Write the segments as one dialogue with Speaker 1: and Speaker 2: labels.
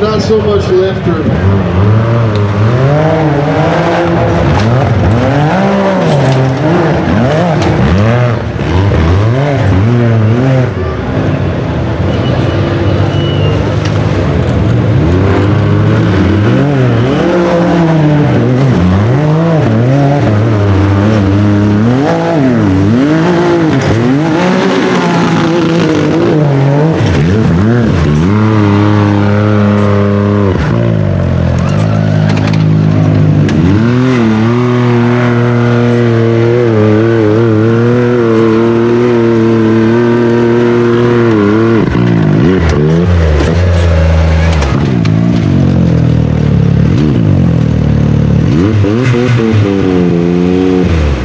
Speaker 1: not so much left Uhum, uhum, uhum, uhum.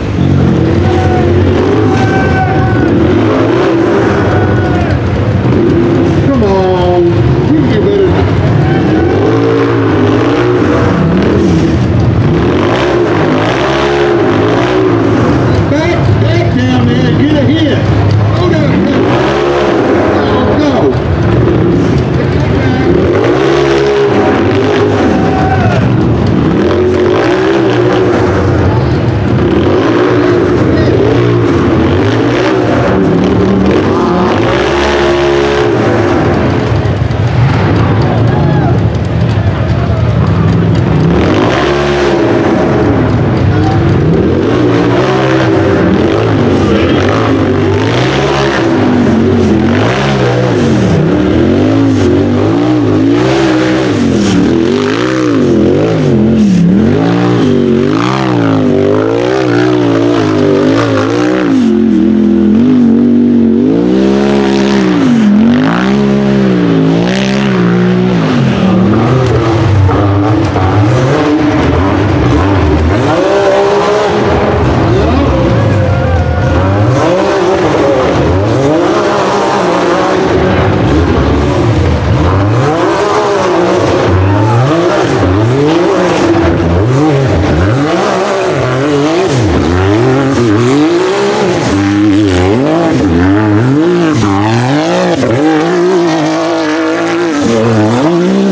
Speaker 1: Uh